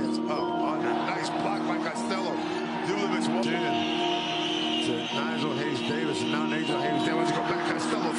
hands up on nice block by Costello. Dulevich to Nigel Hayes Davis, and now Nigel Hayes Davis to go back. Costello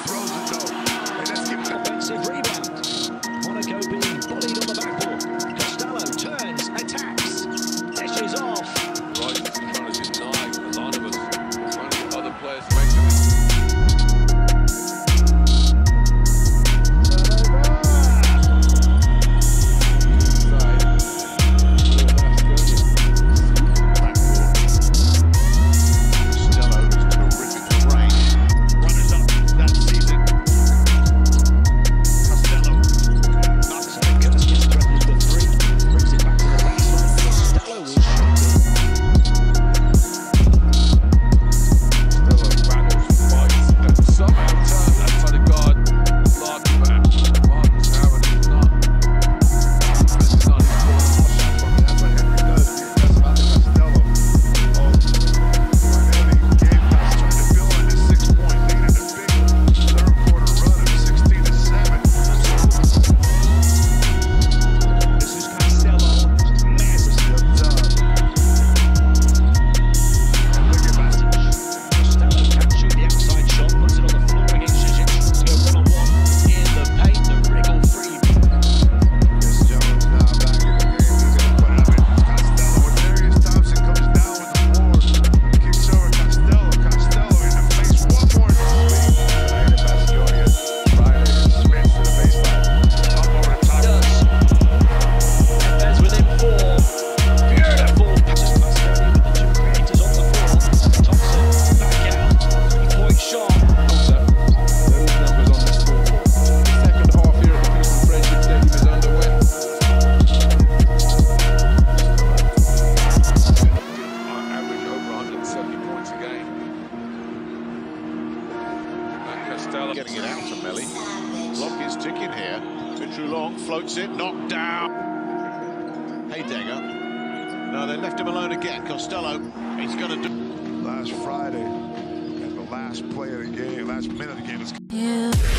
ticking here. To Trulong, floats it, knocked down. Hey Haydanger. No, they left him alone again. Costello, he's going to do... Last Friday, and the last play of the game, last minute of the game. Is... Yeah.